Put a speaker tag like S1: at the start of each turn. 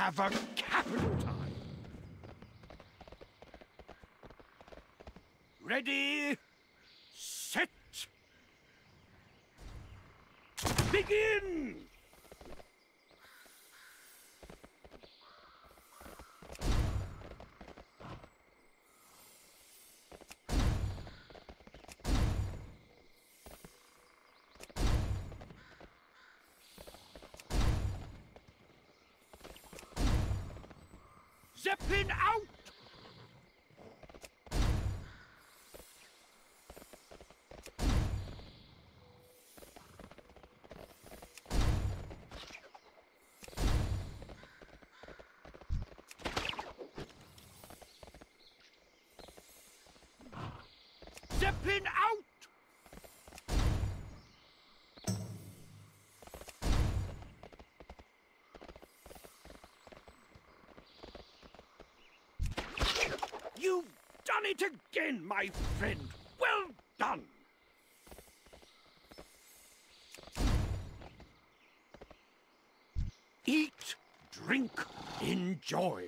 S1: have a capital time. Ready, set, begin! Zeppelin out! Zeppelin out! You've done it again, my friend. Well done. Eat, drink, enjoy.